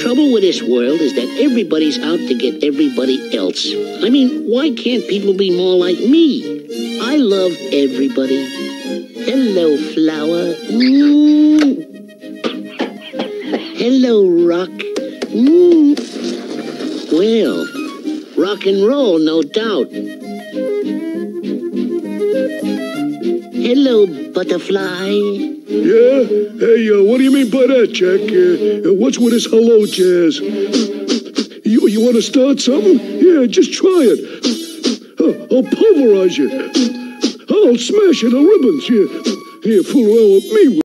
Trouble with this world is that everybody's out to get everybody else. I mean, why can't people be more like me? I love everybody. Hello, flower. Mm. Hello, rock. Mm. Well, rock and roll, no doubt. Hello, butterfly. Yeah? Hey, uh, what do you mean by that, Jack? Uh, what's with this hello jazz? You, you want to start something? Yeah, just try it. I'll pulverize you. I'll smash you to ribbons. Yeah, yeah fool around with me.